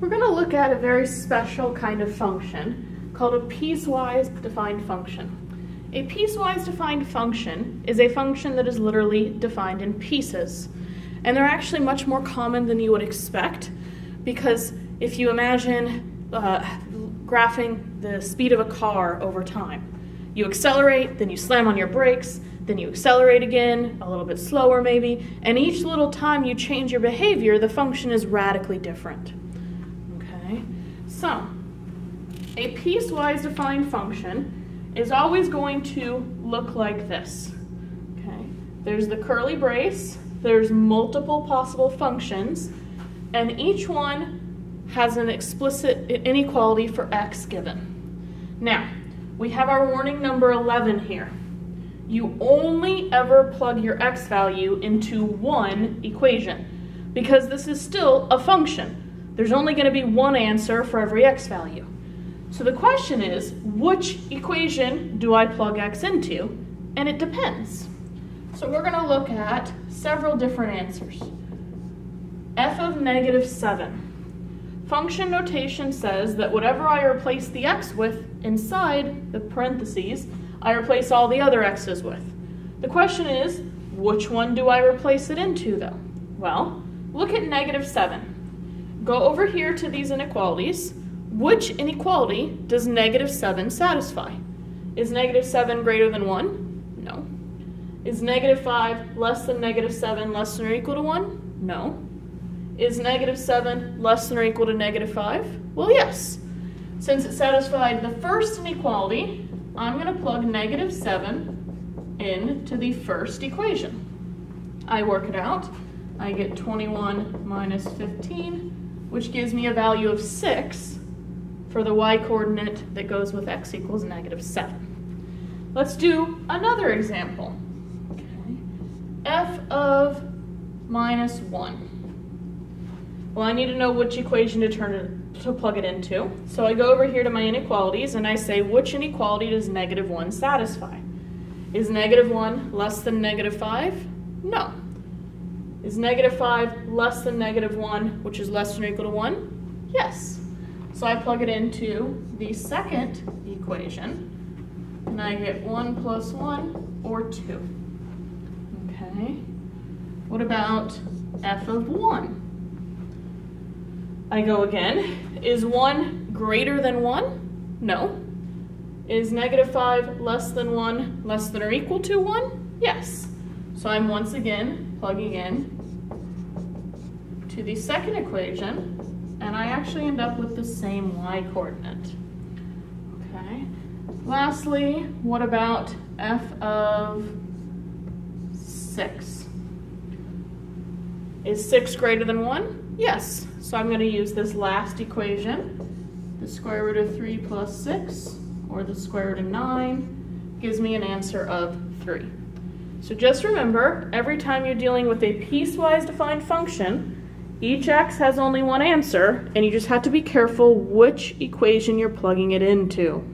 We're going to look at a very special kind of function called a piecewise defined function. A piecewise defined function is a function that is literally defined in pieces. And they're actually much more common than you would expect because if you imagine uh, graphing the speed of a car over time, you accelerate, then you slam on your brakes, then you accelerate again, a little bit slower maybe, and each little time you change your behavior, the function is radically different. Okay, so a piecewise defined function is always going to look like this. Okay, there's the curly brace, there's multiple possible functions, and each one has an explicit inequality for x given. Now, we have our warning number 11 here. You only ever plug your x value into one equation because this is still a function. There's only going to be one answer for every x value. So the question is, which equation do I plug x into? And it depends. So we're going to look at several different answers. f of negative 7 Function notation says that whatever I replace the x with inside the parentheses, I replace all the other x's with. The question is, which one do I replace it into though? Well, look at negative 7. Go over here to these inequalities. Which inequality does negative 7 satisfy? Is negative 7 greater than 1? No. Is negative 5 less than negative 7 less than or equal to 1? No. Is negative 7 less than or equal to negative 5? Well, yes. Since it satisfied the first inequality, I'm going to plug negative 7 into the first equation. I work it out. I get 21 minus 15, which gives me a value of 6 for the y-coordinate that goes with x equals negative 7. Let's do another example. F of minus 1. Well, I need to know which equation to turn it, to plug it into. So I go over here to my inequalities and I say, which inequality does negative 1 satisfy? Is negative 1 less than negative 5? No. Is negative 5 less than negative 1, which is less than or equal to 1? Yes. So I plug it into the second equation, and I get 1 plus 1, or 2. Okay. What about f of 1? I go again. Is 1 greater than 1? No. Is negative 5 less than 1 less than or equal to 1? Yes. So I'm once again plugging in to the second equation, and I actually end up with the same y-coordinate. Okay. Lastly, what about f of 6? Is 6 greater than 1? Yes. So I'm going to use this last equation. The square root of 3 plus 6, or the square root of 9, gives me an answer of 3. So just remember, every time you're dealing with a piecewise defined function, each x has only one answer, and you just have to be careful which equation you're plugging it into.